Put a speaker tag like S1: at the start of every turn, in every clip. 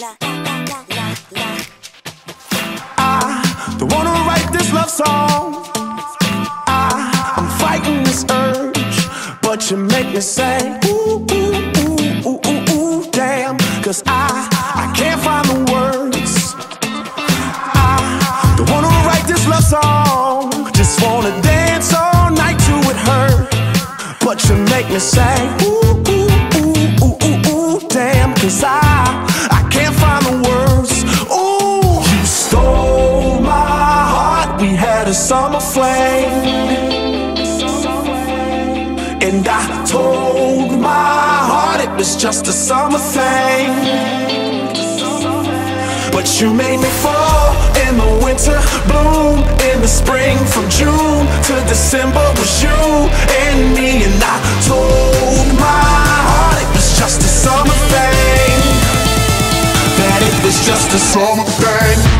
S1: I don't wanna write this love song. I'm fighting this urge, but you make me say, ooh, ooh, ooh, ooh, ooh, I, I can't find the words. I don't wanna write this love song. Just wanna dance all it. But you make me say, ooh, ooh, ooh, ooh, ooh, ooh damn. Cause I And I told my heart it was just a summer thing. But you made me fall in the winter, bloom in the spring. From June to December was you and me. And I told my heart it was just a summer thing. That it was just a summer thing.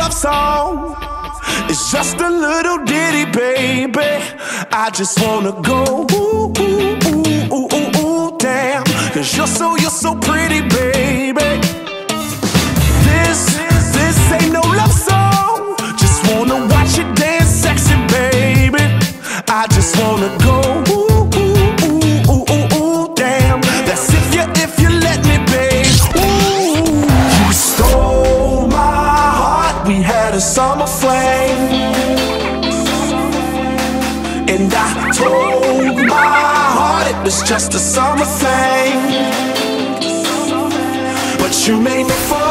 S1: Love song. It's just a little ditty, baby. I just wanna go ooh, ooh, ooh, ooh, ooh, damn. Cause you're so, you're so pretty, baby. This, this ain't no love song. Just wanna watch you dance sexy, baby. I just wanna Told my heart it was just a summer thing. But you made me fall.